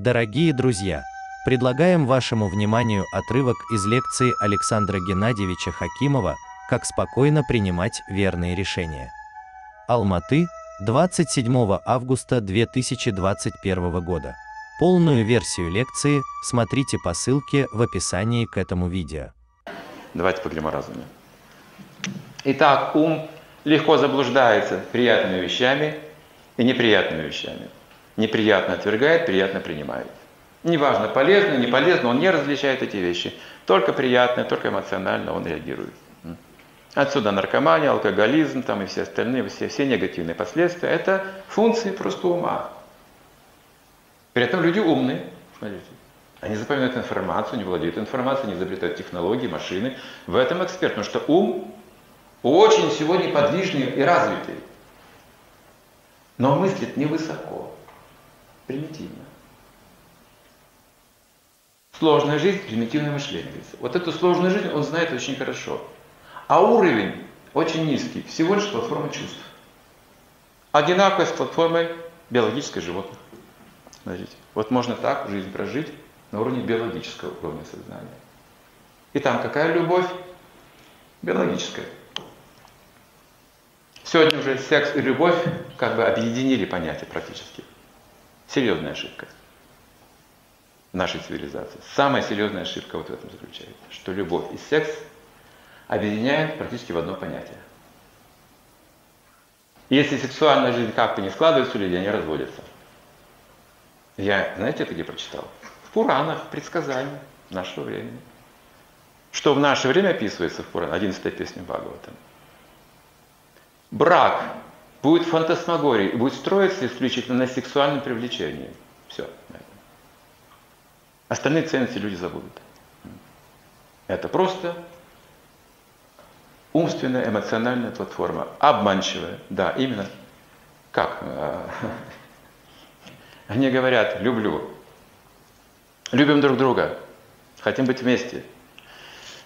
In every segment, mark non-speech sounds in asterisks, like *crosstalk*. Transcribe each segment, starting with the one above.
Дорогие друзья, предлагаем вашему вниманию отрывок из лекции Александра Геннадьевича Хакимова «Как спокойно принимать верные решения». Алматы, 27 августа 2021 года. Полную версию лекции смотрите по ссылке в описании к этому видео. Давайте поговорим о разуме. Итак, ум легко заблуждается приятными вещами и неприятными вещами. Неприятно отвергает, приятно принимает. Неважно, полезно, не полезно, он не различает эти вещи. Только приятно, только эмоционально он реагирует. Отсюда наркомания, алкоголизм там, и все остальные, все, все негативные последствия. Это функции просто ума. При этом люди умные. Смотрите. Они запоминают информацию, не владеют информацией, не изобретают технологии, машины. В этом эксперт, потому что ум очень сегодня подвижный и развитый. Но мыслит невысоко, примитивно. Сложная жизнь, примитивное мышление. Вот эту сложную жизнь он знает очень хорошо. А уровень очень низкий, всего лишь платформа чувств. Одинаковая с платформой биологической животных. Смотрите, вот можно так жизнь прожить на уровне биологического уровня сознания. И там какая любовь? Биологическая. Сегодня уже секс и любовь как бы объединили понятия практически. Серьезная ошибка нашей цивилизации. Самая серьезная ошибка вот в этом заключается, что любовь и секс объединяют практически в одно понятие. Если сексуальная жизнь как-то не складывается у людей, они разводятся. Я, знаете, это где прочитал? В Пуранах, в предсказаниях нашего времени. Что в наше время описывается в Пуранах, 11 песня Бхагавата. Брак будет фантасмагорией, будет строиться исключительно на сексуальном привлечении. Все. Остальные ценности люди забудут. Это просто умственная, эмоциональная платформа, обманчивая. Да, именно. Как? *laughs* Они говорят, люблю. Любим друг друга. Хотим быть вместе.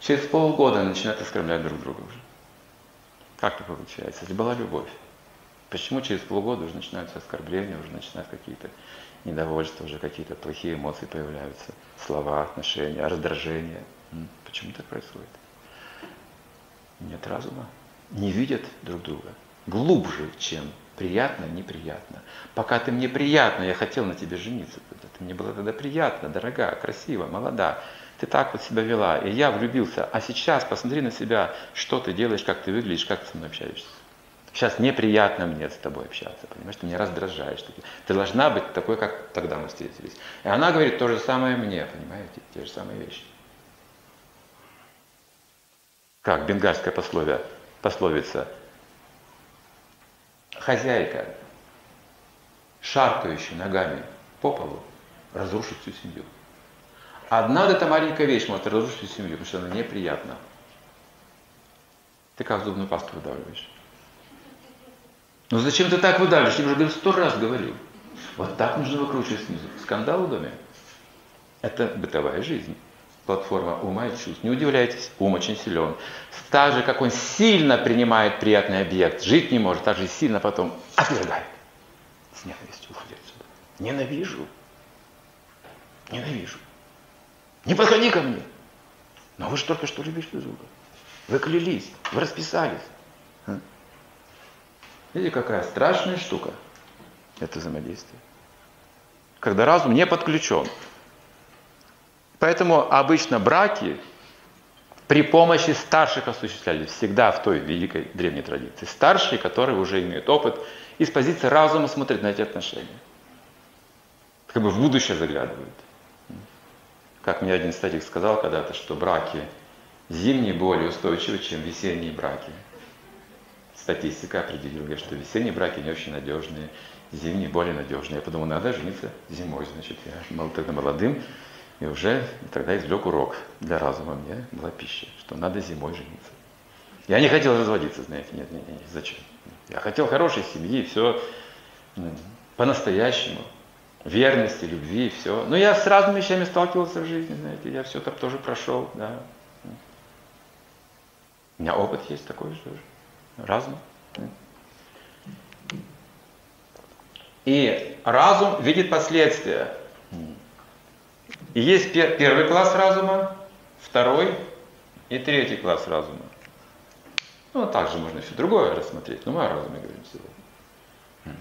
Через полгода начинают оскорблять друг друга уже. Как это получается? Это была любовь. Почему через полгода уже начинаются оскорбления, уже начинают какие-то недовольства, уже какие-то плохие эмоции появляются, слова, отношения, раздражение. Почему так происходит? Нет разума. Не видят друг друга. Глубже, чем приятно, неприятно. Пока ты мне приятно, я хотел на тебе жениться. Ты мне было тогда приятно, дорога, красиво, молода ты так вот себя вела, и я влюбился. А сейчас посмотри на себя, что ты делаешь, как ты выглядишь, как ты со мной общаешься. Сейчас неприятно мне с тобой общаться, понимаешь, ты меня раздражаешь. Ты должна быть такой, как тогда мы встретились. И она говорит то же самое мне, понимаете, те же самые вещи. Как бенгальская пословие, пословица. Хозяйка, шаркающая ногами по полу, разрушит всю семью. Одна эта маленькая вещь может разрушить всю семью, потому что она неприятна. Ты как зубную пасту выдавливаешь? Ну зачем ты так выдавливаешь? Я уже сто раз говорил. Вот так нужно выкручивать снизу. Скандал в доме. Это бытовая жизнь. Платформа ума и чувств. Не удивляйтесь, ум очень силен. Так же, как он сильно принимает приятный объект, жить не может, так же сильно потом отвергает. С ненавистью уходит сюда. Ненавижу. Ненавижу. Не подходи ко мне. Но вы же только что любите друг друга. Вы клялись, вы расписались. Видите, какая страшная штука это взаимодействие. Когда разум не подключен. Поэтому обычно браки при помощи старших осуществлялись всегда в той великой древней традиции. Старшие, которые уже имеют опыт, и с позиции разума смотрят на эти отношения. Как бы в будущее заглядывают. Как мне один старик сказал когда-то, что браки зимние более устойчивы, чем весенние браки. Статистика определила, что весенние браки не очень надежные, зимние более надежные. Я подумал, надо жениться зимой, значит, я был тогда молодым, и уже тогда извлек урок для разума мне была пища, что надо зимой жениться. Я не хотел разводиться, знаете, нет, нет, нет, зачем? Я хотел хорошей семьи, все по-настоящему верности, любви, все. Но я с разными вещами сталкивался в жизни, знаете, я все там тоже прошел, да. У меня опыт есть такой же, разум. И разум видит последствия. И есть пер- первый класс разума, второй и третий класс разума. Ну, а также можно все другое рассмотреть, но мы о разуме говорим сегодня.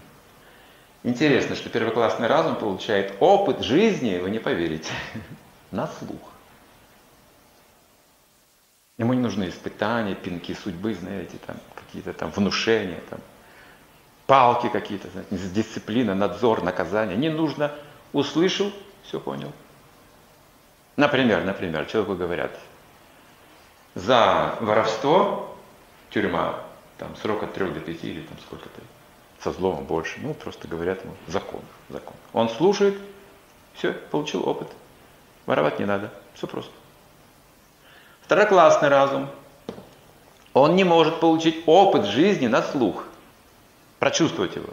Интересно, что первоклассный разум получает опыт жизни, вы не поверите, *laughs* на слух. Ему не нужны испытания, пинки судьбы, знаете, там какие-то там внушения, там, палки какие-то, знаете, дисциплина, надзор, наказание. Не нужно. Услышал, все понял. Например, например, человеку говорят, за воровство тюрьма, там срок от 3 до 5 или там сколько-то, со злом больше. Ну, просто говорят ему закон, закон. Он слушает, все, получил опыт. Воровать не надо, все просто. Второклассный разум. Он не может получить опыт жизни на слух, прочувствовать его.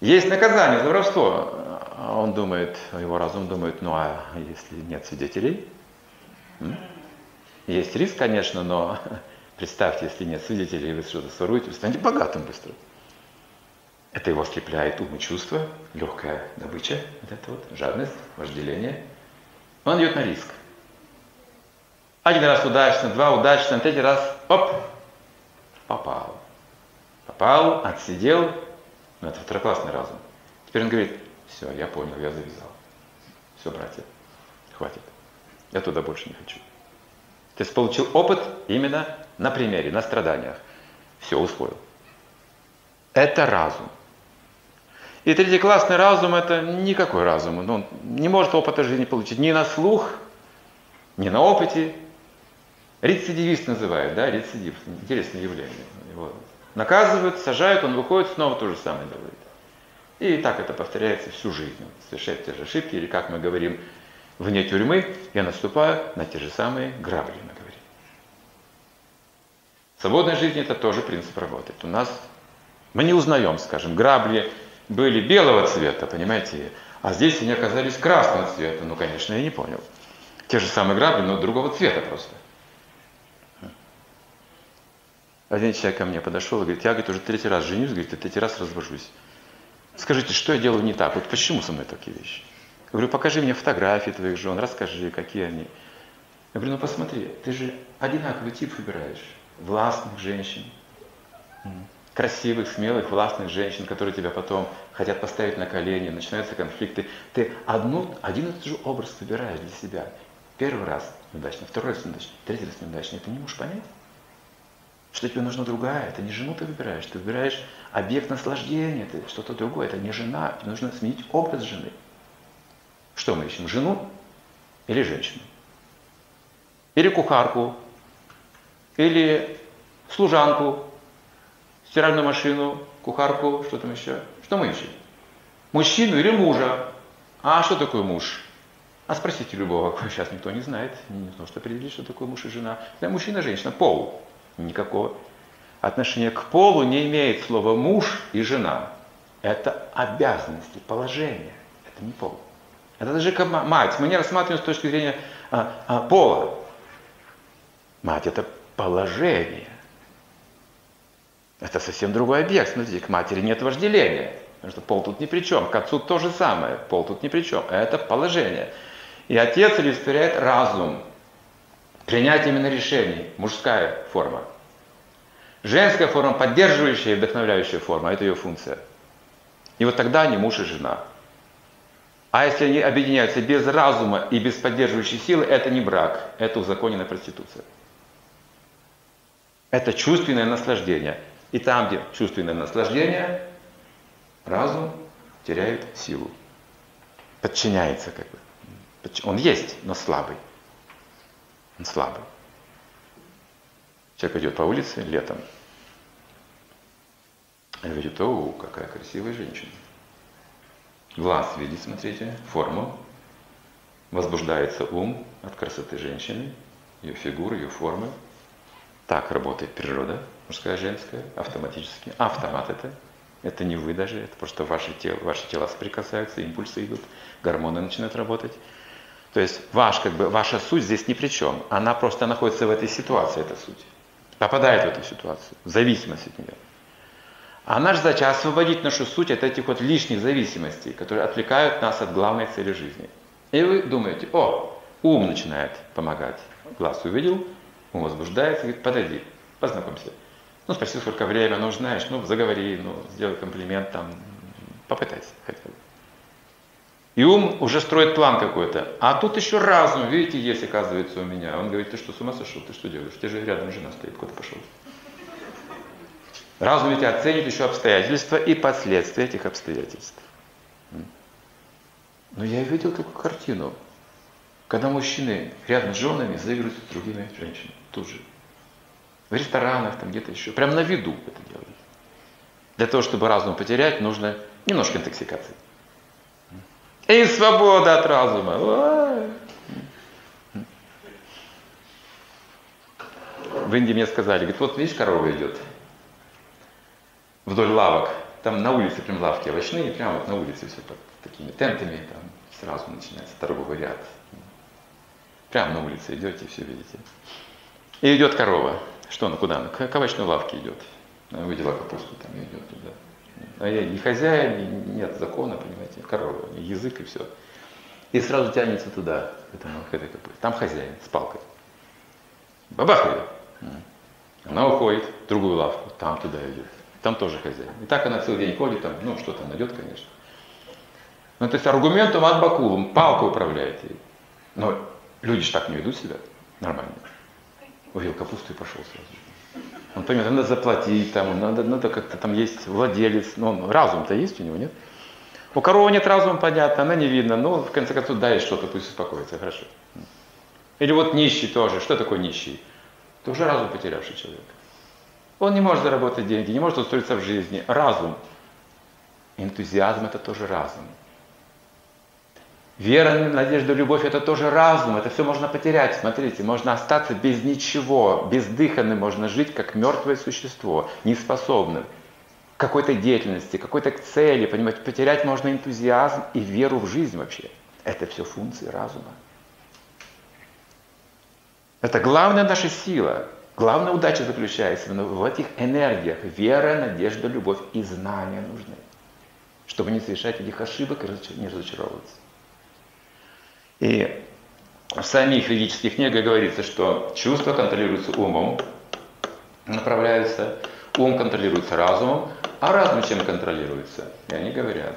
Есть наказание за воровство. Он думает, его разум думает, ну а если нет свидетелей? Есть риск, конечно, но *laughs* представьте, если нет свидетелей, вы что-то своруете, вы станете богатым быстро. Это его ослепляет ум и чувства, легкая добыча, вот это вот, жадность, вожделение. Он идет на риск. Один раз удачно, два удачно, третий раз, оп, попал. Попал, отсидел, ну это второклассный разум. Теперь он говорит, все, я понял, я завязал. Все, братья, хватит. Я туда больше не хочу. То есть получил опыт именно на примере, на страданиях. Все усвоил. Это разум. И третий классный разум это никакой разум. Он не может опыта жизни получить ни на слух, ни на опыте. Рецидивист называют, да, рецидив. Интересное явление. Его наказывают, сажают, он выходит, снова то же самое делает. И так это повторяется всю жизнь. Он совершает те же ошибки, или как мы говорим, вне тюрьмы я наступаю на те же самые грабли, мы говорим. В свободной жизни это тоже принцип работает. У нас мы не узнаем, скажем, грабли были белого цвета, понимаете, а здесь они оказались красного цвета. Ну, конечно, я не понял. Те же самые грабли, но другого цвета просто. Один человек ко мне подошел и говорит, я говорит, уже третий раз женюсь, говорит, и третий раз развожусь. Скажите, что я делаю не так? Вот почему со мной такие вещи? Я говорю, покажи мне фотографии твоих жен, расскажи, какие они. Я говорю, ну посмотри, ты же одинаковый тип выбираешь. Властных женщин, красивых, смелых, властных женщин, которые тебя потом хотят поставить на колени, начинаются конфликты. Ты одну, один и тот же образ выбираешь для себя. Первый раз неудачно, второй раз неудачно, третий раз неудачно. Это не можешь понять? Что тебе нужна другая, это не жену ты выбираешь, ты выбираешь объект наслаждения, это что-то другое, это не жена, тебе нужно сменить образ жены. Что мы ищем, жену или женщину? Или кухарку, или служанку, стиральную машину, кухарку, что там еще? Что мы ищем? Мужчину или мужа? А что такое муж? А спросите любого, *laughs* сейчас никто не знает, не может определить, что такое муж и жена. Да, мужчина, женщина, пол никакого отношения к полу не имеет слово муж и жена. Это обязанности, положение. Это не пол. Это даже как мать. Мы не рассматриваем с точки зрения а, а, пола. Мать это положение. Это совсем другой объект. Смотрите, к матери нет вожделения. Потому что пол тут ни при чем. К отцу то же самое. Пол тут ни при чем. Это положение. И отец олицетворяет разум. Принять именно решений, мужская форма. Женская форма, поддерживающая и вдохновляющая форма, это ее функция. И вот тогда они муж и жена. А если они объединяются без разума и без поддерживающей силы, это не брак, это узаконенная проституция. Это чувственное наслаждение. И там, где чувственное наслаждение, разум теряет силу. Подчиняется как бы. Он есть, но слабый. Он слабый. Человек идет по улице летом и говорит, о, какая красивая женщина. Глаз видит, смотрите, форму. Возбуждается ум от красоты женщины, ее фигуры, ее формы. Так работает природа, мужская, женская, автоматически. Автомат это. Это не вы даже, это просто ваши тела, ваши тела соприкасаются, импульсы идут, гормоны начинают работать. То есть ваш, как бы, ваша суть здесь ни при чем. Она просто находится в этой ситуации, эта суть. Попадает в эту ситуацию, в зависимость от нее. А наша задача освободить нашу суть от этих вот лишних зависимостей, которые отвлекают нас от главной цели жизни. И вы думаете, о, ум начинает помогать. Глаз увидел, ум возбуждается, говорит, подойди, познакомься. Ну, спроси, сколько время, ну, знаешь, ну, заговори, ну, сделай комплимент, там, попытайся хотя бы. И ум уже строит план какой-то. А тут еще разум, видите, есть, оказывается, у меня. Он говорит, ты что, с ума сошел? Ты что делаешь? Ты же рядом жена стоит, куда пошел? Разум ведь оценит еще обстоятельства и последствия этих обстоятельств. Но я видел такую картину, когда мужчины рядом с женами заигрывают с другими женщинами. Тут же. В ресторанах, там где-то еще. Прям на виду это делают. Для того, чтобы разум потерять, нужно немножко интоксикации. И свобода от разума. В Индии мне сказали, говорит, вот видишь, корова идет вдоль лавок. Там на улице прям лавки овощные, прямо вот на улице все под такими тентами, там сразу начинается торговый ряд. Прямо на улице идете, все видите. И идет корова. Что она, куда она? К овощной лавке идет. Она увидела капусту, там идет туда. А я не хозяин, нет закона, понимаете, корова, язык и все. И сразу тянется туда, к, этому, к этой капусте. Там хозяин с палкой. Бабах ее. Она уходит в другую лавку, там туда идет. Там тоже хозяин. И так она целый день ходит, там, ну, что-то найдет, конечно. Ну, то есть аргументом от бакулом, палка управляет ей. Но люди же так не ведут себя нормально. Увидел капусту и пошел сразу. Он понимает, надо заплатить, там, надо, надо как-то там есть владелец, но ну, разум-то есть у него, нет? У коровы нет разума, понятно, она не видно, но в конце концов дай что-то, пусть успокоится, хорошо. Или вот нищий тоже, что такое нищий? Уже разум потерявший человек. Он не может заработать деньги, не может устроиться в жизни. Разум. Энтузиазм – это тоже разум. Вера, надежда, любовь – это тоже разум. Это все можно потерять. Смотрите, можно остаться без ничего, бездыханным можно жить, как мертвое существо, неспособным к какой-то деятельности, какой-то цели, понимаете, потерять можно энтузиазм и веру в жизнь вообще. Это все функции разума. Это главная наша сила. Главная удача заключается именно в этих энергиях. Вера, надежда, любовь и знания нужны. Чтобы не совершать этих ошибок и не разочаровываться. И в самих ведических книгах говорится, что чувства контролируются умом, направляются, ум контролируется разумом, а разум чем контролируется? И они говорят.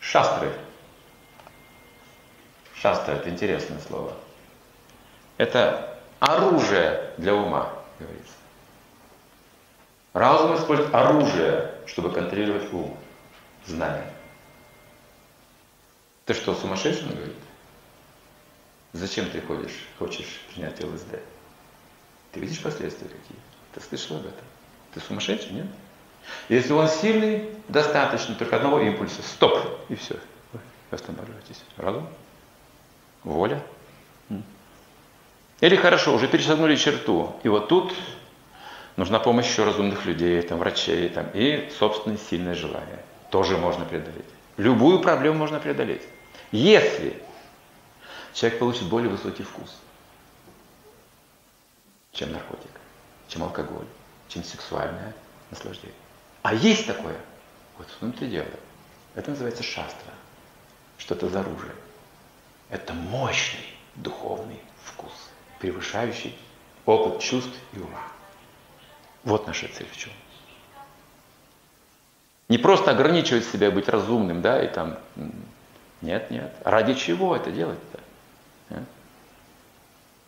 Шастры. Шастра – это интересное слово. Это оружие для ума, говорится. Разум использует оружие, чтобы контролировать ум, знание. Ты что, сумасшедший, он говорит? Зачем ты ходишь, хочешь принять ЛСД? Ты видишь последствия какие? Ты слышал об этом? Ты сумасшедший, нет? Если он сильный, достаточно только одного импульса. Стоп! И все. Вы. Разум? Воля? Или хорошо, уже перешагнули черту. И вот тут нужна помощь еще разумных людей, там, врачей, там, и собственное сильное желание. Тоже можно преодолеть. Любую проблему можно преодолеть. Если человек получит более высокий вкус, чем наркотик, чем алкоголь, чем сексуальное наслаждение. А есть такое, вот в том-то дело. Это называется шастра. Что это за оружие? Это мощный духовный вкус превышающий опыт чувств и ума. Вот наша цель в чем. Не просто ограничивать себя, быть разумным, да, и там, нет, нет. Ради чего это делать-то? А?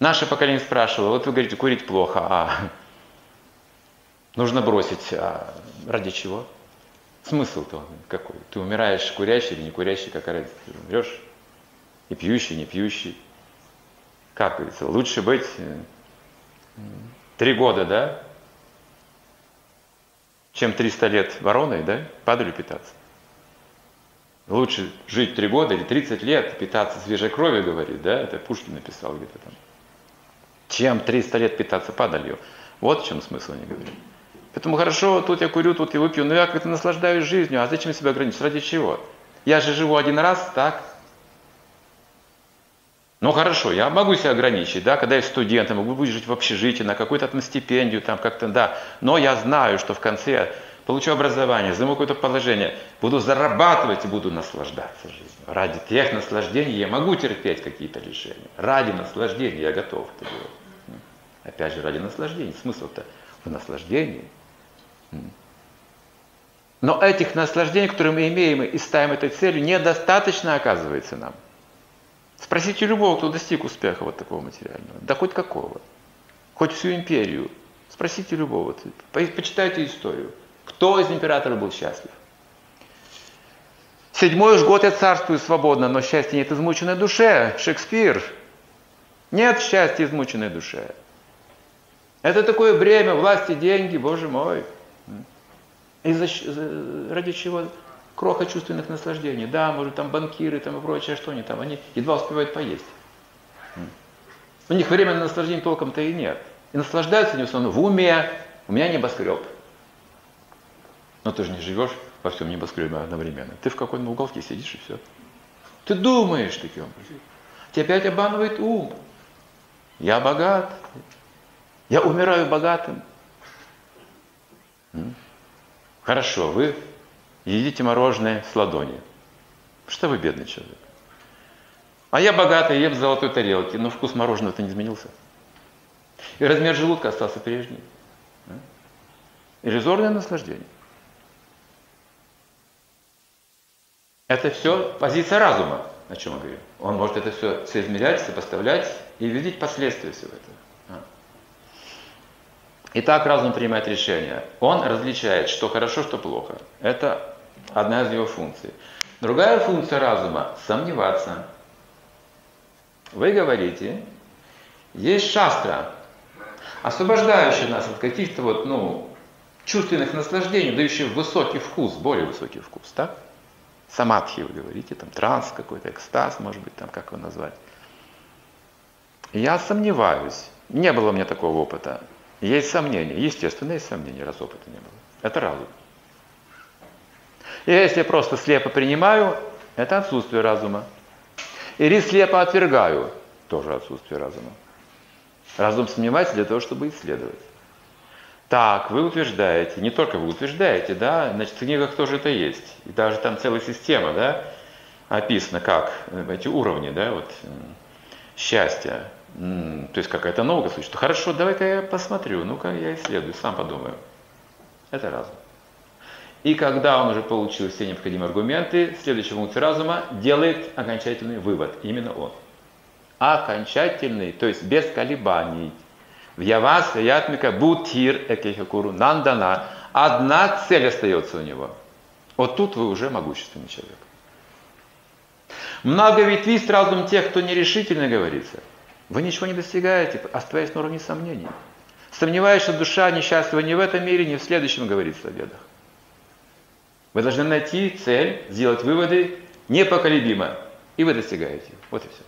Наше поколение спрашивало, вот вы говорите, курить плохо, а нужно бросить, а ради чего? Смысл-то какой? Ты умираешь курящий или не курящий, какая разница? Ты умрешь и пьющий, и не пьющий как говорится, лучше быть э, три года, да, чем 300 лет вороной, да, падалью питаться. Лучше жить три года или 30 лет, питаться свежей кровью, говорит, да, это Пушкин написал где-то там, чем 300 лет питаться падалью. Вот в чем смысл, они говорят. Поэтому хорошо, тут я курю, тут я выпью, но я как-то наслаждаюсь жизнью, а зачем себя ограничить, ради чего? Я же живу один раз, так? Ну хорошо, я могу себя ограничить, да, когда я студент, я могу жить в общежитии, на какую-то там стипендию, там как-то, да. Но я знаю, что в конце получу образование, займу какое-то положение, буду зарабатывать и буду наслаждаться жизнью. Ради тех наслаждений я могу терпеть какие-то лишения. Ради наслаждения я готов это делать. Опять же, ради наслаждения. Смысл-то в наслаждении. Но этих наслаждений, которые мы имеем и ставим этой целью, недостаточно оказывается нам. Спросите любого, кто достиг успеха вот такого материального, да хоть какого, хоть всю империю. Спросите любого, почитайте историю. Кто из императоров был счастлив? Седьмой уж год я царствую свободно, но счастья нет измученной душе. Шекспир. Нет счастья измученной душе. Это такое бремя, власти, деньги, боже мой. И за, ради чего кроха чувственных наслаждений. Да, может, там банкиры там и прочее, что они там, они едва успевают поесть. У них времени на наслаждение толком-то и нет. И наслаждаются они в основном в уме. У меня небоскреб. Но ты же не живешь во всем небоскребе одновременно. Ты в каком-то уголке сидишь и все. Ты думаешь таким образом. Тебя опять обманывает ум. Я богат. Я умираю богатым. Хорошо, вы едите мороженое с ладони. Что вы бедный человек? А я богатый, ем в золотой тарелке, но вкус мороженого-то не изменился. И размер желудка остался прежний. Иллюзорное наслаждение. Это все позиция разума, о чем я говорю. Он может это все соизмерять, сопоставлять и видеть последствия всего этого. Итак, разум принимает решение. Он различает, что хорошо, что плохо. Это одна из его функций. Другая функция разума – сомневаться. Вы говорите, есть шастра, освобождающая нас от каких-то вот, ну, чувственных наслаждений, дающих высокий вкус, более высокий вкус, так? Самадхи вы говорите, там транс какой-то, экстаз, может быть, там как его назвать. Я сомневаюсь. Не было у меня такого опыта. Есть сомнения, естественно, есть сомнения, раз опыта не было. Это разум. И если я просто слепо принимаю, это отсутствие разума. Или слепо отвергаю, тоже отсутствие разума. Разум сомневается для того, чтобы исследовать. Так, вы утверждаете, не только вы утверждаете, да, значит, в книгах тоже это есть. И даже там целая система, да, описана, как эти уровни, да, вот счастья, то есть какая-то наука существует. Хорошо, давай-ка я посмотрю, ну-ка я исследую, сам подумаю. Это разум. И когда он уже получил все необходимые аргументы, следующая функция разума делает окончательный вывод. Именно он. Окончательный, то есть без колебаний. Явас, Ятмика, Бутир, Экехакуру, Нандана. Одна цель остается у него. Вот тут вы уже могущественный человек. Многоветвист разум тех, кто нерешительно говорится – вы ничего не достигаете, оставаясь на уровне сомнений. Сомневаясь, что душа несчастлива не в этом мире, не в следующем, говорится в ведах. Вы должны найти цель, сделать выводы непоколебимо. И вы достигаете. Вот и все.